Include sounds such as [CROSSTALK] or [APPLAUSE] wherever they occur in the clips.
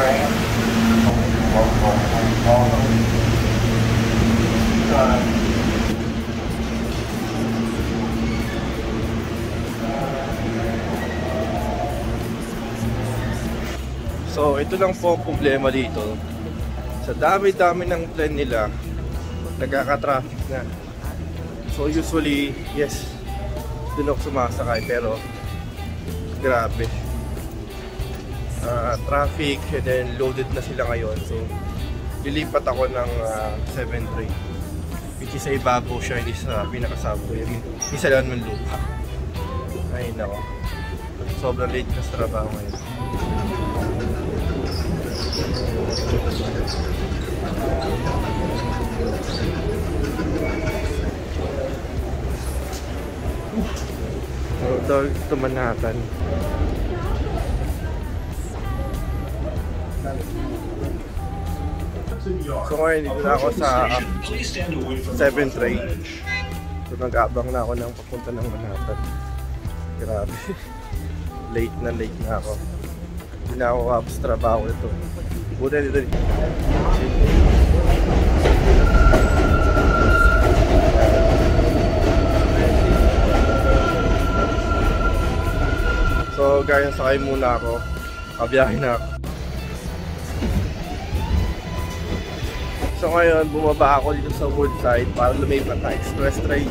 Train. So, ito lang po ang problema dito. Sa dami-dami ng plan nila, nagkaka-traffic na. So, usually, yes, doon ako sumasakay. Pero, grabe. Ah, traffic, and then loaded na sila ngayon. So, lilipat ako ng uh, 7 train. Which is sa ibabaw siya, hindi sa pinakasabway. I mean, hindi sa lang ng lupa. Ay, nako. Sobrang late na sa trabaho ngayon. Ito, ito Manhattan. So ngayon, dito na ako sa 7 train. So nag-abang na ako ng papunta ng Manhattan. Grabe. [LAUGHS] late na late na ako. Na ako kapos trabaho ito. Buti dito. So guys, sakay muna ako. Kabiyahe na ako. So ngayon, bumaba ako dito sa Woodside para lumipat na express train.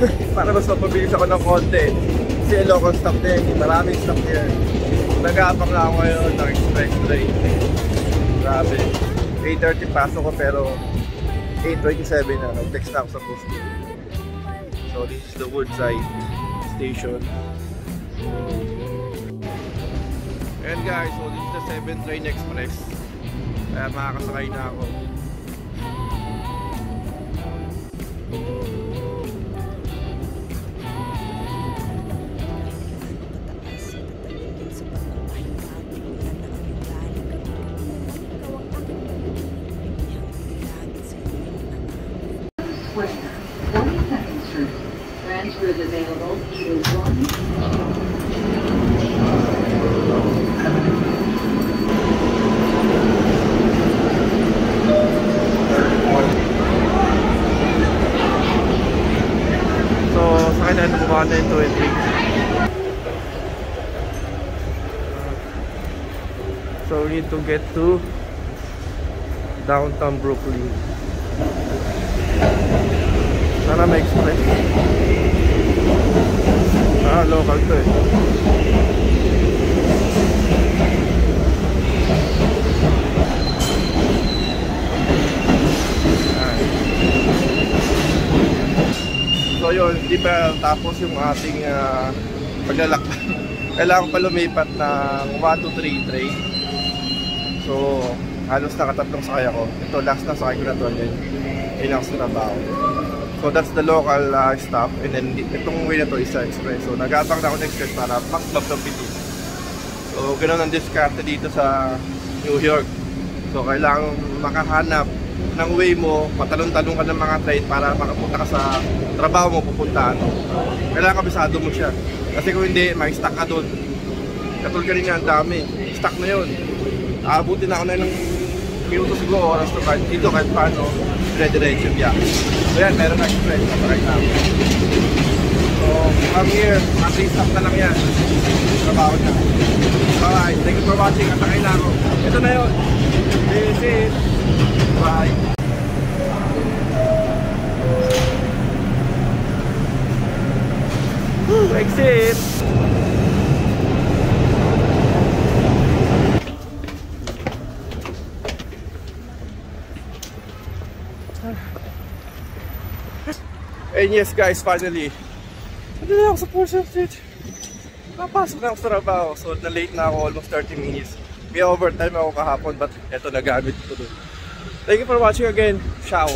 [LAUGHS] para mas mapabilis ako ng konti. Kasi Ilocos stop din, maraming stop here. Nag-aabang na ako ngayon ng express train. Grabe. 8.30 pasok ko pero 8.27 na. Nag-text na ako sa post. So this is the Woodside station. And guys, so this is the 7 train express. Kaya makakasakay na ako. 42nd Street. Transfer is available either one So, sa akin na bumaba na yung 20. So, we need to get to downtown Brooklyn. Ah, local to eh. So yun, hindi pa tapos yung ating uh, paglalakbay. [LAUGHS] Kailangan pa lumipat ng 1, 2, 3 train. So, halos nakatatlong sakay ako. Ito, last na sakay ko na to. Yun, yun ang trabaho. So, that's the local uh, stop. And then, itong way na to is express. So, nag-aabang na ako ng express para makbab ng bilis. So, ganun ang diskarte dito sa New York. So, kailangan makahanap ng way mo, patalon-talon ka ng mga train para makapunta ka sa trabaho mo pupuntahan. Kailangan kabisado mo siya. Kasi kung hindi, may stuck ka doon. Katulad kanina, ang dami. Stuck na yun. Aabutin na ako na ng minuto siguro, oras na kahit dito, kahit paano, dire-diretso biya. So yan, meron na express. Napakay na. So, from here, mga stop na lang yan. Trabaho na. Alright, thank you for watching. At nakay na ako. Ito na yun. This is Bye. Exit. And yes guys, finally. Ano na ako sa Portia Street? Napasok na ako sa trabaho. So na-late na ako almost 30 minutes. May overtime ako kahapon but eto nagamit ko doon. Thank you for watching again. Ciao!